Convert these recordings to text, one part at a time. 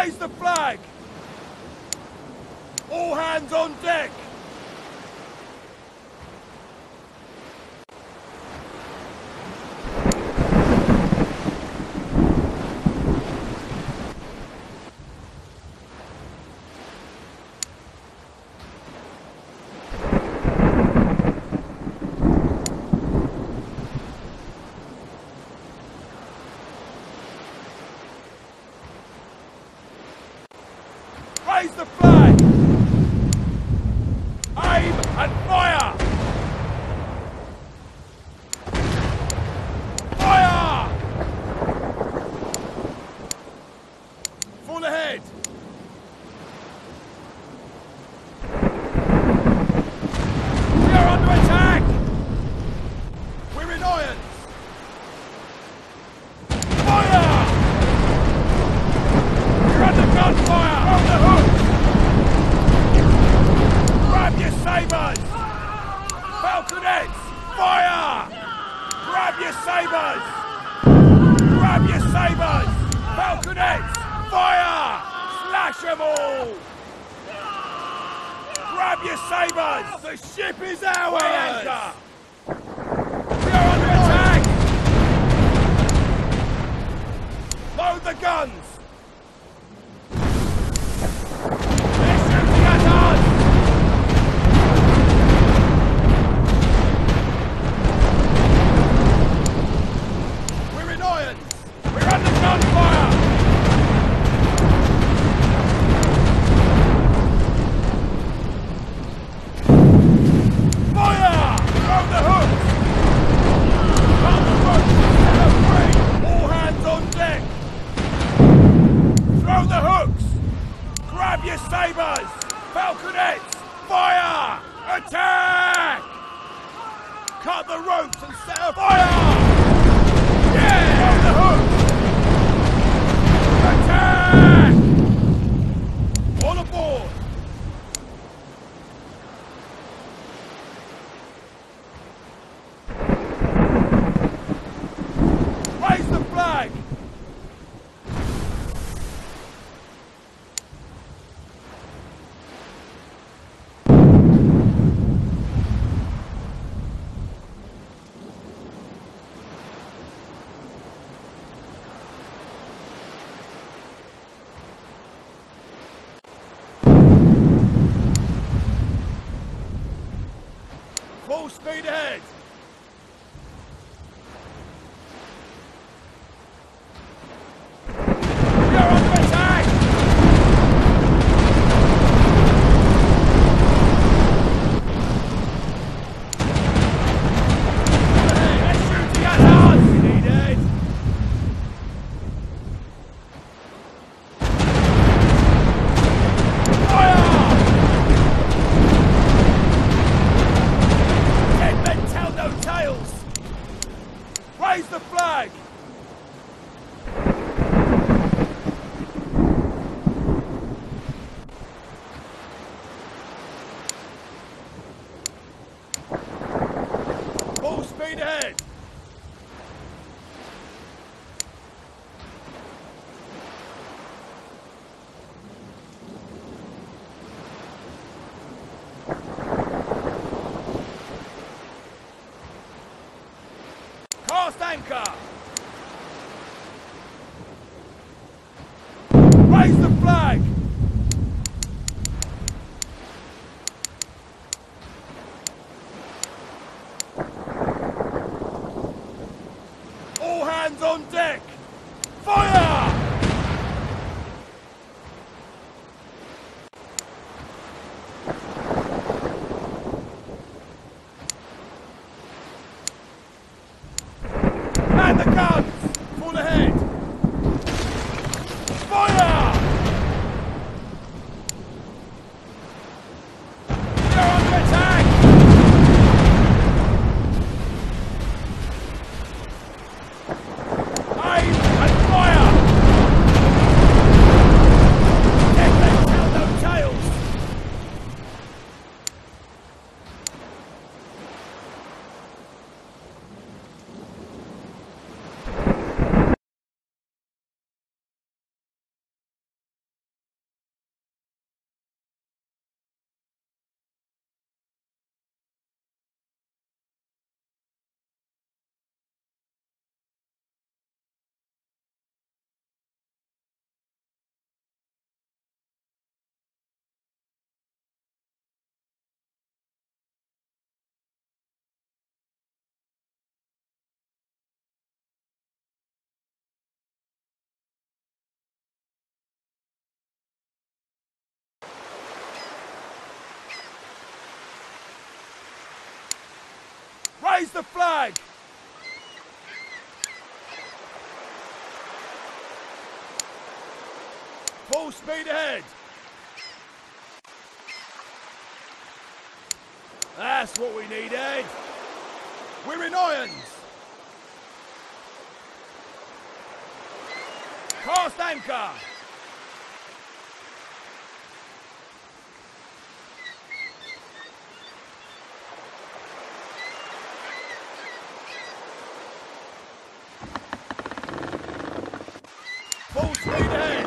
Raise the flag! All hands on deck! Grab your sabers! Falconets! Fire! Slash them all! Grab your sabers! The ship is ours! sabers! Falconets! Fire! Attack! Cut the ropes and set a fire! Speed ahead! America. Fire the gun! Raise the flag! Full speed ahead! That's what we need, Ed! We're in irons! Cast anchor! Full speed ahead!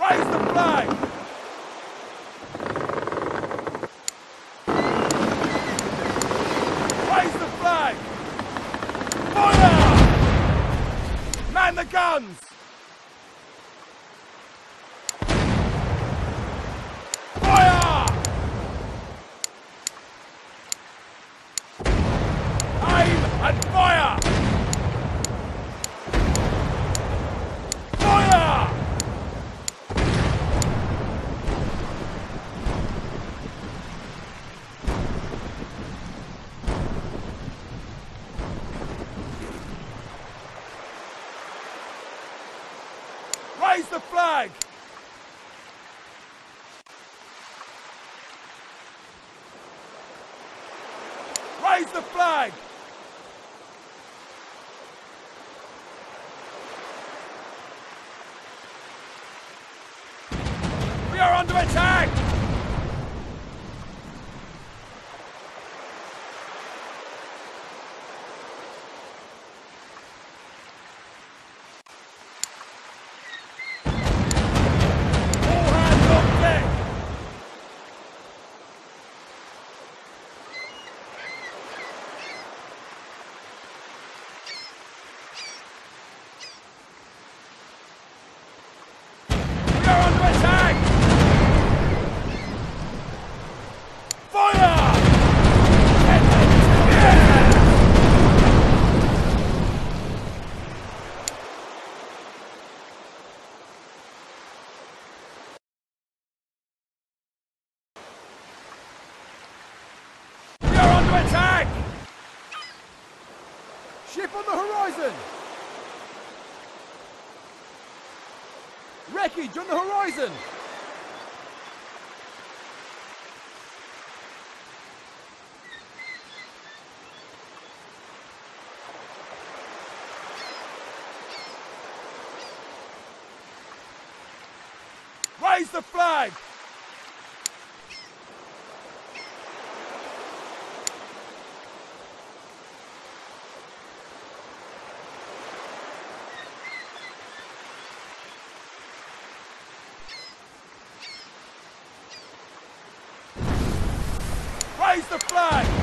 Raise the flag! Raise the flag! Fire! Man the guns! Fire! Aim and fire! Fire! Raise the flag! Raise the flag! We are under attack! All hands on deck! We are under attack! Fire! We are under attack! Ship on the horizon! Wreckage on the horizon! Raise the flag! Raise the flag!